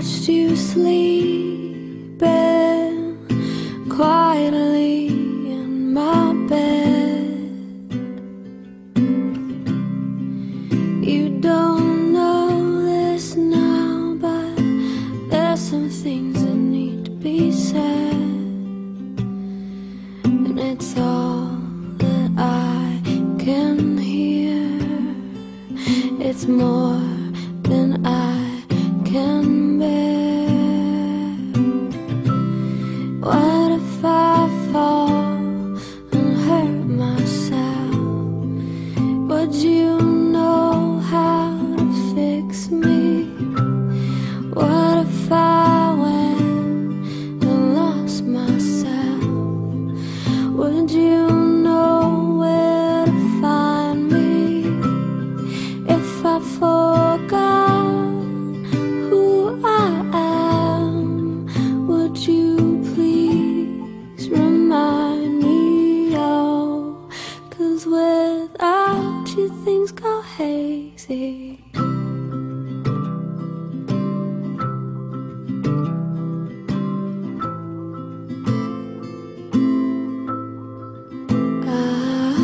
watched you sleeping quietly in my bed. You don't know this now, but there's some things that need to be said, and it's all that I can hear. It's more you things go hazy. Ah.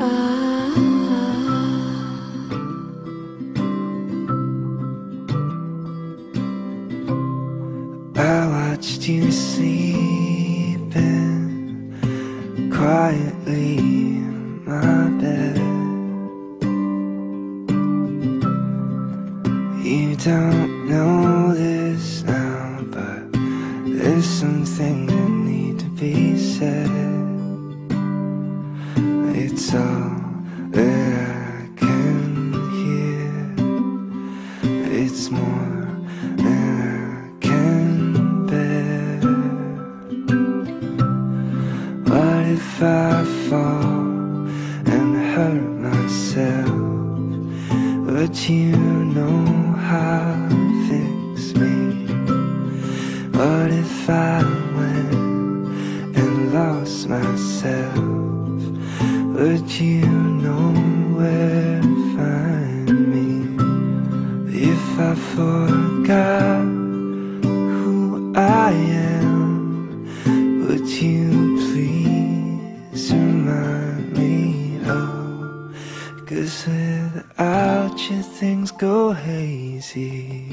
Ah. I watched you sleeping quietly in my bed. You don't know this now, but there's some things that need to be said. It's all that If I fall and hurt myself? Would you know how to fix me? What if I went and lost myself? Would you know where to find me? If I forgot things go hazy.